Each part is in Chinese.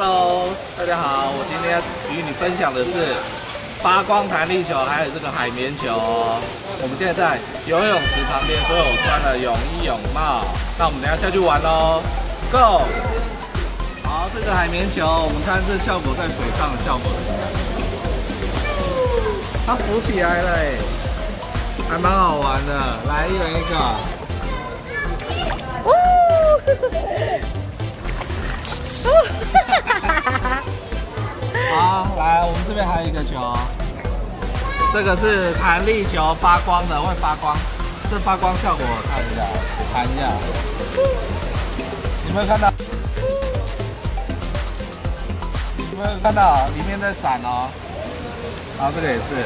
Hello，大家好，我今天要与你分享的是发光弹力球，还有这个海绵球。我们现在在游泳池旁边，所以我穿了泳衣泳帽。那我们等下下去玩喽，Go！好，这个海绵球，我们看这效果在水上的效果，它浮起来了哎，还蛮好玩的。来，一人一个。好，我们这边还有一个球，这个是弹力球，发光的，会发光，这发光效果看一下，弹一下，有没有看到？有没有看到？里面在闪哦。啊，这个也是。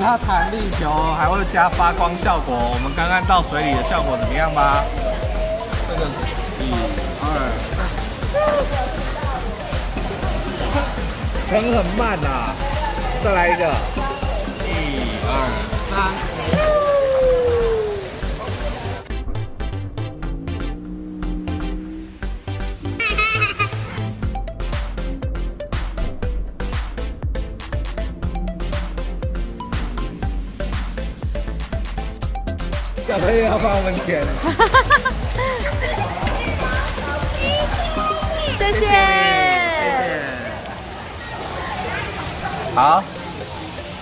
它弹力球还会加发光效果。我们刚刚到水里的效果怎么样吧？这个一、二、三，沉很慢呐。再来一个，一、二、三。小朋友要帮我们钱，谢谢，谢谢。好，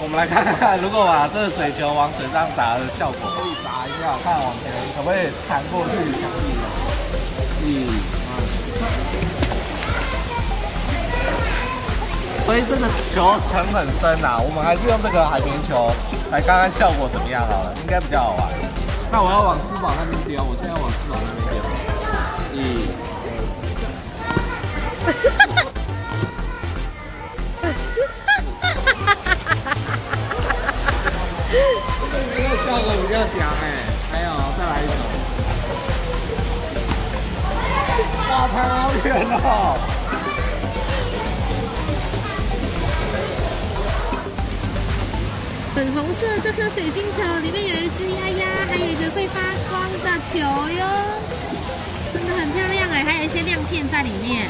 我们来看看，如果把这个水球往水上打的效果，可以打一下，看往前可不可以弹过去墙壁？一、二。所以这个球沉很深呐，我们还是用这个海绵球来看看效果怎么样好了，应该比较好玩。那我要往珠宝那边丢，我现在往珠宝那边丢。一，哈哈哈哈哈哈哈哈哈哈哈哈哈哈这个效果比较强哎，还有再来一种。哇，弹好远哦！粉红色这颗水晶球里面有一只鸭鸭，还有一个会发光的球哟，真的很漂亮哎，还有一些亮片在里面。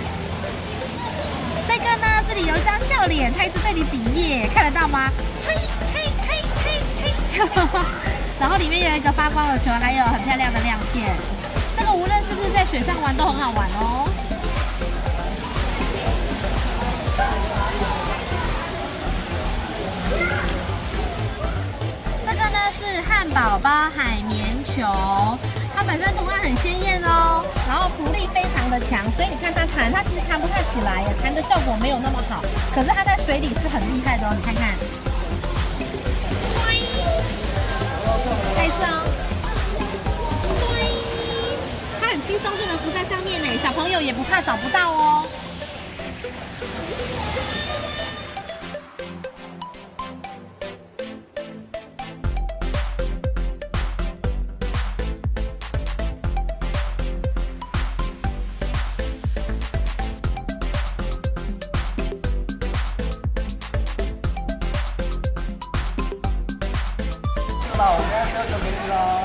这个呢，这里有一张笑脸，它一直对你比耶，看得到吗？嘿，嘿，嘿，嘿，嘿。然后里面有一个发光的球，还有很漂亮的亮片。这个无论是不是在水上玩都很好玩哦。海绵球，它本身图案很鲜艳哦，然后浮力非常的强，所以你看它弹，它其实弹不太起来，弹的效果没有那么好。可是它在水里是很厉害的哦，你看看，黑色哦，它很轻松就能浮在上面呢，小朋友也不怕找不到要交给你了。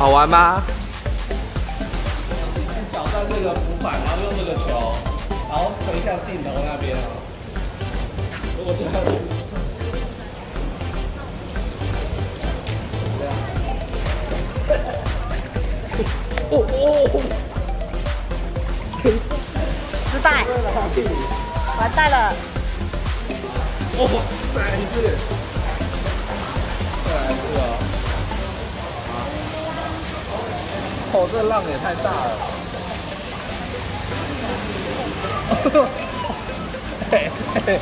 好玩吗？你去挑战这个浮板，然后用这个球，然后推向镜头那边 哦。如果这样，哦哦，失败，完蛋了。哦，再来一次，哦，这浪也太大了。嘿嘿，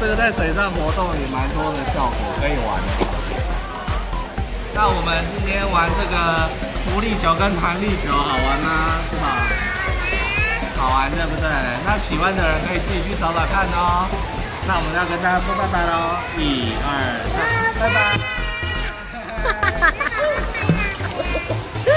这个在水上活动也蛮多的效果，可以玩。那我们今天玩这个浮力球跟弹力球好玩吗？是吧？好玩对不对？那喜欢的人可以自己去找找看哦。那我们要跟大家说拜拜喽，一二三，拜拜。Ah.